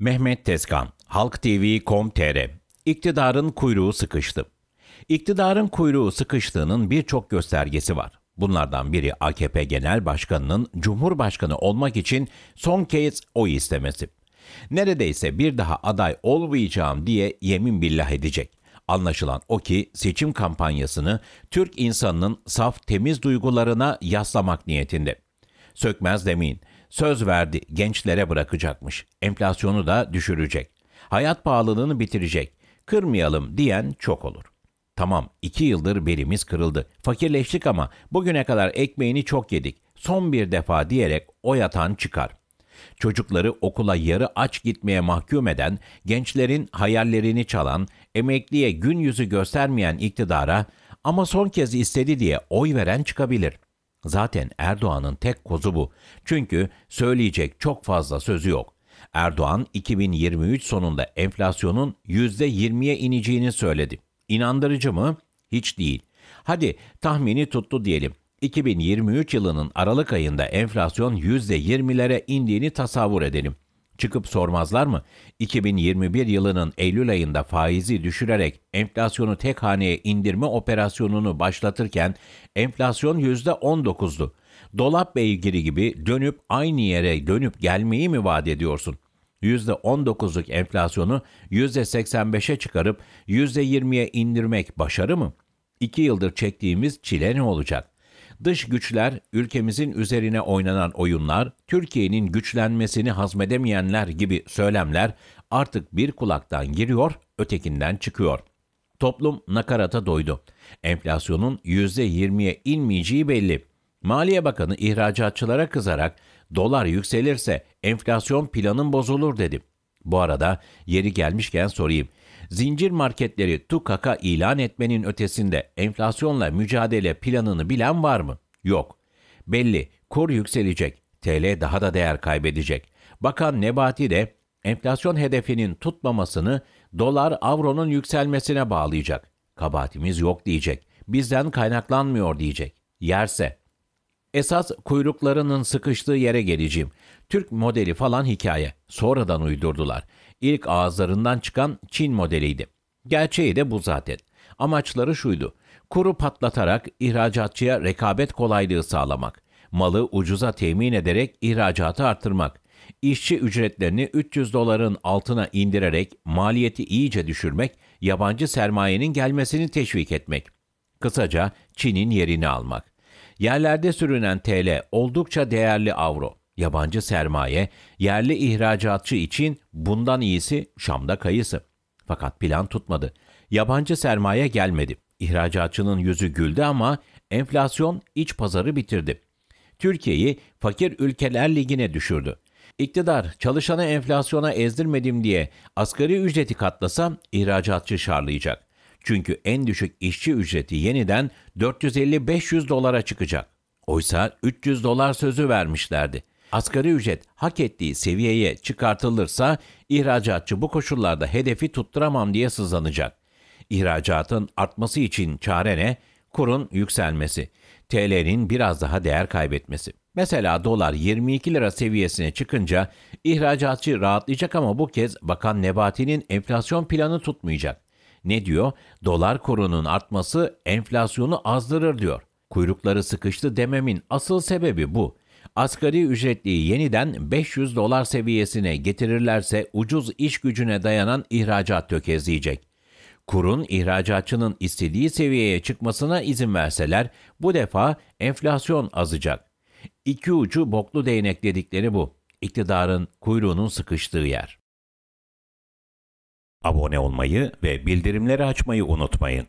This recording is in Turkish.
Mehmet Tezkan, Halk TV.com.tr İktidarın kuyruğu sıkıştı. İktidarın kuyruğu sıkıştığının birçok göstergesi var. Bunlardan biri AKP Genel Başkanı'nın Cumhurbaşkanı olmak için son kez oy istemesi. Neredeyse bir daha aday olmayacağım diye yemin billah edecek. Anlaşılan o ki seçim kampanyasını Türk insanının saf temiz duygularına yaslamak niyetinde. Sökmez demeyin. Söz verdi gençlere bırakacakmış. Enflasyonu da düşürecek. Hayat pahalılığını bitirecek. Kırmayalım diyen çok olur. Tamam iki yıldır belimiz kırıldı. Fakirleştik ama bugüne kadar ekmeğini çok yedik. Son bir defa diyerek o yatan çıkar. Çocukları okula yarı aç gitmeye mahkum eden, gençlerin hayallerini çalan, emekliye gün yüzü göstermeyen iktidara ama son kez istedi diye oy veren çıkabilir. Zaten Erdoğan'ın tek kozu bu. Çünkü söyleyecek çok fazla sözü yok. Erdoğan 2023 sonunda enflasyonun %20'ye ineceğini söyledi. İnandırıcı mı? Hiç değil. Hadi tahmini tuttu diyelim. 2023 yılının Aralık ayında enflasyon %20'lere indiğini tasavvur edelim. Çıkıp sormazlar mı? 2021 yılının Eylül ayında faizi düşürerek enflasyonu tek haneye indirme operasyonunu başlatırken enflasyon %19'du. Dolap beygiri gibi dönüp aynı yere dönüp gelmeyi mi vaat ediyorsun? %19'luk enflasyonu %85'e çıkarıp %20'ye indirmek başarı mı? İki yıldır çektiğimiz çile ne olacak? Dış güçler, ülkemizin üzerine oynanan oyunlar, Türkiye'nin güçlenmesini hazmedemeyenler gibi söylemler artık bir kulaktan giriyor, ötekinden çıkıyor. Toplum nakarata doydu. Enflasyonun %20'ye inmeyeceği belli. Maliye Bakanı ihracatçılara kızarak dolar yükselirse enflasyon planın bozulur dedi. Bu arada yeri gelmişken sorayım. Zincir marketleri tukaka ilan etmenin ötesinde enflasyonla mücadele planını bilen var mı? Yok. Belli, kur yükselecek, TL daha da değer kaybedecek. Bakan Nebati de enflasyon hedefinin tutmamasını dolar avronun yükselmesine bağlayacak. Kabahatimiz yok diyecek. Bizden kaynaklanmıyor diyecek. Yerse Esas kuyruklarının sıkıştığı yere geleceğim. Türk modeli falan hikaye. Sonradan uydurdular. İlk ağızlarından çıkan Çin modeliydi. Gerçeği de bu zaten. Amaçları şuydu. Kuru patlatarak ihracatçıya rekabet kolaylığı sağlamak. Malı ucuza temin ederek ihracatı arttırmak. İşçi ücretlerini 300 doların altına indirerek maliyeti iyice düşürmek, yabancı sermayenin gelmesini teşvik etmek. Kısaca Çin'in yerini almak. Yerlerde sürünen TL oldukça değerli avro. Yabancı sermaye, yerli ihracatçı için bundan iyisi Şam'da kayısı. Fakat plan tutmadı. Yabancı sermaye gelmedi. İhracatçının yüzü güldü ama enflasyon iç pazarı bitirdi. Türkiye'yi fakir ülkeler ligine düşürdü. İktidar çalışanı enflasyona ezdirmedim diye asgari ücreti katlasa ihracatçı şarlayacak. Çünkü en düşük işçi ücreti yeniden 450-500 dolara çıkacak. Oysa 300 dolar sözü vermişlerdi. Asgari ücret hak ettiği seviyeye çıkartılırsa ihracatçı bu koşullarda hedefi tutturamam diye sızlanacak. İhracatın artması için çare ne? Kurun yükselmesi. TL'nin biraz daha değer kaybetmesi. Mesela dolar 22 lira seviyesine çıkınca ihracatçı rahatlayacak ama bu kez Bakan Nebati'nin enflasyon planı tutmayacak. Ne diyor? Dolar kurunun artması enflasyonu azdırır diyor. Kuyrukları sıkıştı dememin asıl sebebi bu. Asgari ücretliyi yeniden 500 dolar seviyesine getirirlerse ucuz iş gücüne dayanan ihracat tökezleyecek. Kurun ihracatçının istediği seviyeye çıkmasına izin verseler bu defa enflasyon azacak. İki ucu boklu değnek dedikleri bu. İktidarın kuyruğunun sıkıştığı yer. Abone olmayı ve bildirimleri açmayı unutmayın.